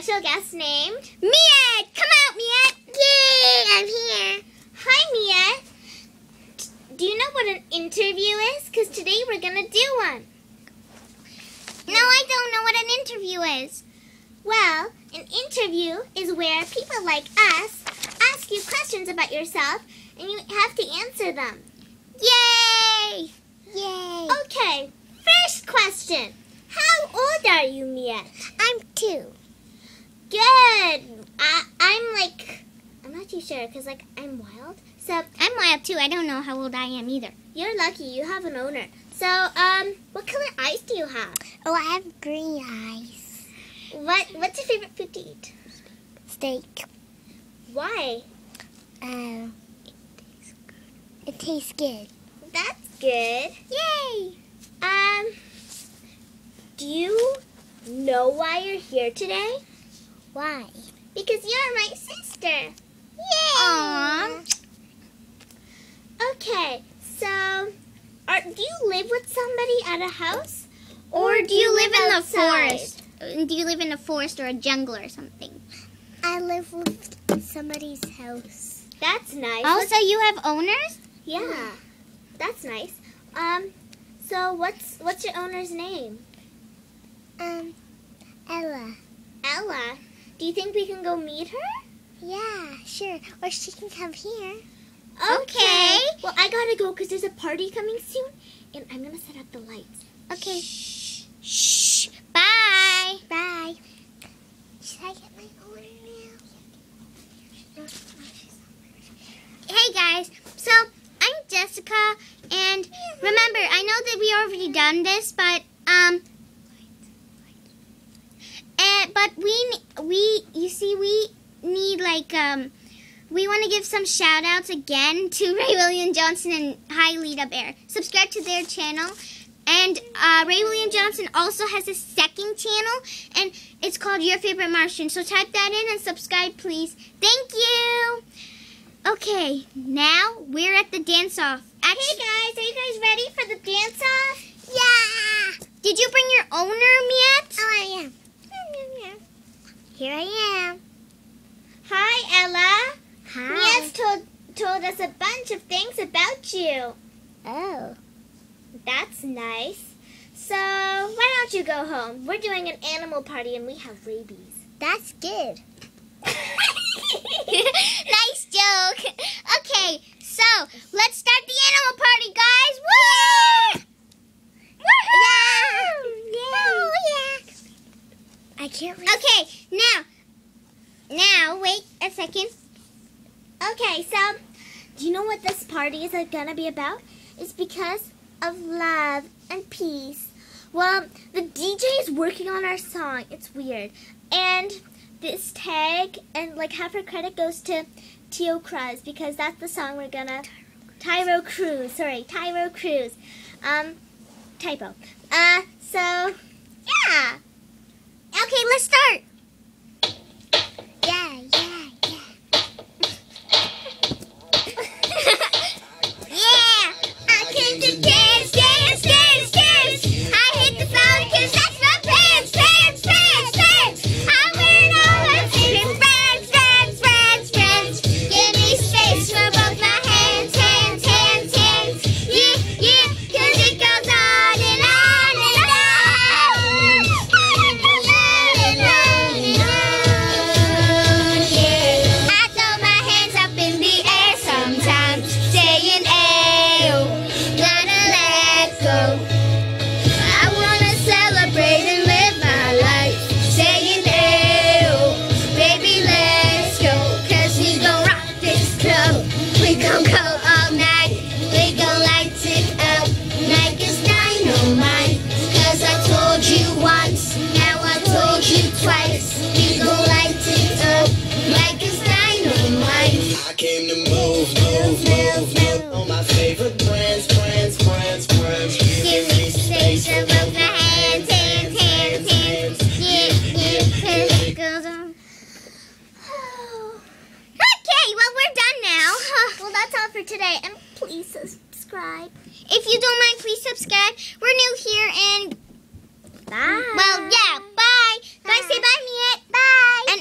special guest named Mia. Come out, Miette! Yay, I'm here. Hi, Mia. Do you know what an interview is? Because today we're going to do one. No, I don't know what an interview is. Well, an interview is where people like us ask you questions about yourself and you have to answer them. Yay. Okay, first question. How old are you, Mia? I'm two. Good. I, I'm like, I'm not too sure because like I'm wild. So I'm wild too. I don't know how old I am either. you're lucky. You have an owner. So um, what color eyes do you have? Oh, I have green eyes. What What's your favorite food to eat? Steak. Why? Um, it tastes good. That's good. Yay! Um, do you know why you're here today? Why? Because you're my sister. Yay! Aw. Okay, so are, do you live with somebody at a house? Or do you live in the forest? Do you live in a forest or a jungle or something? I live with somebody's house. That's nice. Also, you have owners? yeah, that's nice. Um, so what's what's your owner's name? Um, Ella. Ella. Do you think we can go meet her? Yeah, sure. Or she can come here. Okay. Well, I gotta go because there's a party coming soon, and I'm gonna set up the lights. Okay. Shh. Bye. Bye. Should I get my owner now? Hey guys, so I'm Jessica, and remember, I know that we already done this, but um, uh, but we we you see we need like um, we want to give some shout outs again to Ray William Johnson and Hi Lita Bear. Subscribe to their channel. And uh, Ray William Johnson also has a second channel, and it's called Your Favorite Martian. So type that in and subscribe, please. Thank you. Okay, now we're at the dance off. Hey guys, are you guys ready for the dance off? yeah. Did you bring your owner, Miette? Oh, I am. Here I am. Hi. Mia's told told us a bunch of things about you. Oh. That's nice. So why don't you go home? We're doing an animal party and we have rabies. That's good. nice joke. Okay, so let's start the animal party, guys. Woo! Woohoo! Oh, yeah. I can't read. Okay, now, now, wait a second. Okay, so do you know what this party is gonna be about? It's because of love and peace. Well, the DJ is working on our song. It's weird. And this tag and like half her credit goes to Tio Cruz because that's the song we're gonna Taio Cruz. Sorry, Taio Cruz. Um typo. Uh so yeah. Okay, let's start. please subscribe. If you don't mind, please subscribe. We're new here and... Bye. Well, yeah, bye. bye. Guys, say bye, Miette. Bye. And